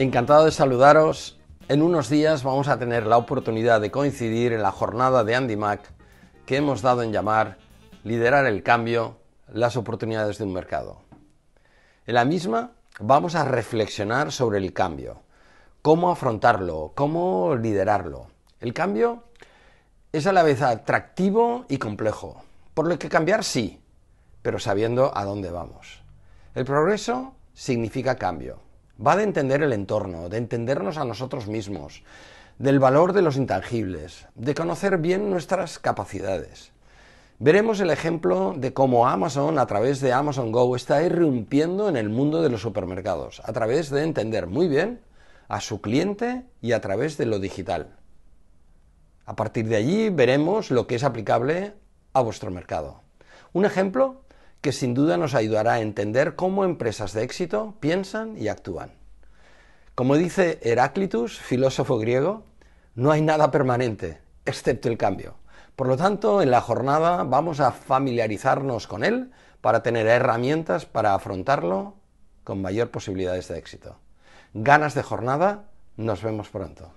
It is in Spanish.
Encantado de saludaros. En unos días vamos a tener la oportunidad de coincidir en la jornada de Andy Mac que hemos dado en llamar Liderar el cambio, las oportunidades de un mercado. En la misma vamos a reflexionar sobre el cambio, cómo afrontarlo, cómo liderarlo. El cambio es a la vez atractivo y complejo, por lo que cambiar sí, pero sabiendo a dónde vamos. El progreso significa cambio va de entender el entorno, de entendernos a nosotros mismos, del valor de los intangibles, de conocer bien nuestras capacidades. Veremos el ejemplo de cómo Amazon, a través de Amazon Go, está irrumpiendo en el mundo de los supermercados, a través de entender muy bien a su cliente y a través de lo digital. A partir de allí veremos lo que es aplicable a vuestro mercado. Un ejemplo que sin duda nos ayudará a entender cómo empresas de éxito piensan y actúan. Como dice Heráclitus, filósofo griego, no hay nada permanente, excepto el cambio. Por lo tanto, en la jornada vamos a familiarizarnos con él para tener herramientas para afrontarlo con mayor posibilidades de éxito. Ganas de jornada, nos vemos pronto.